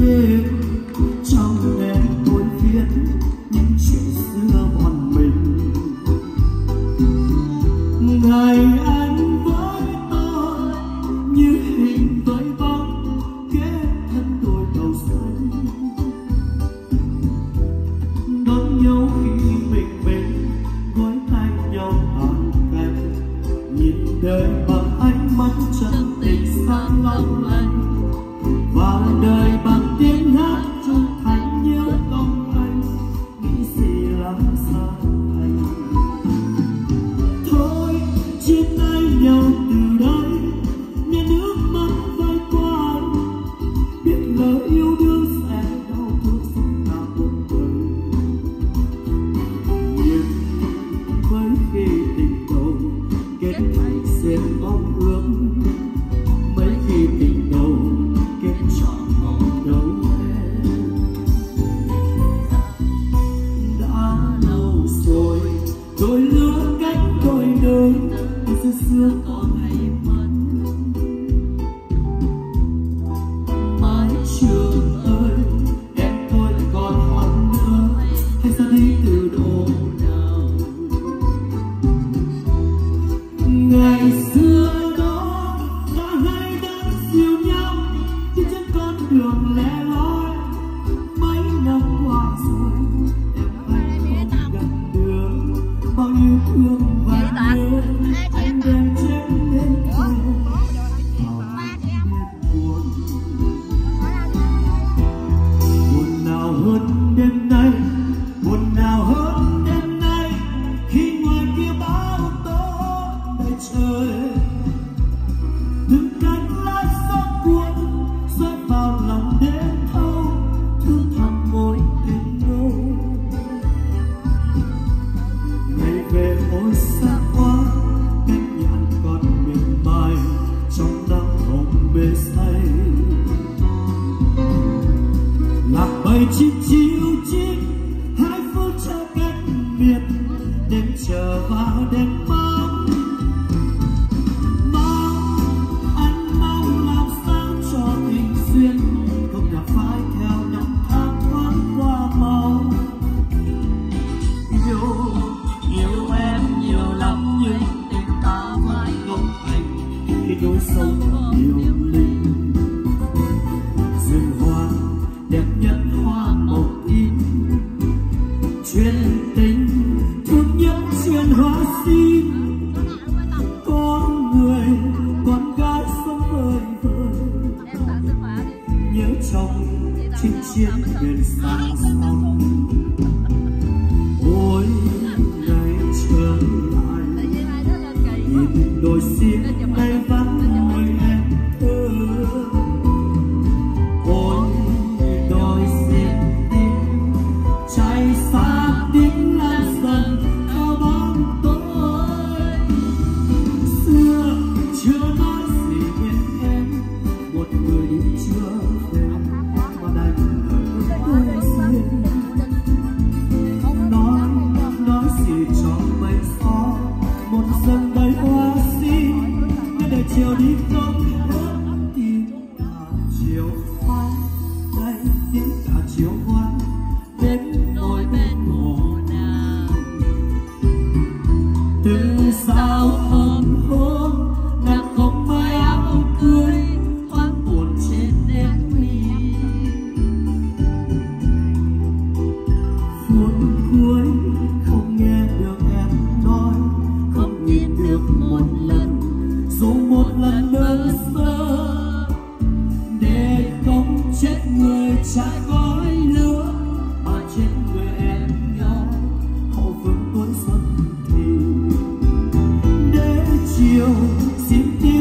devo xưa xưa có ngày mất mãi trường sông nhiều linh rừng hoa đẹp nhất hoa màu tím chuyên tình thuốc nhất chuyên hoa sim con người con gái sống vơi vơi nhớ chồng chinh chiến miền xa xăm ôi ngày trở lại người trái gói lúa mà trên người em nhau hậu vương cuốn xuân thì để chiều, xin tiêu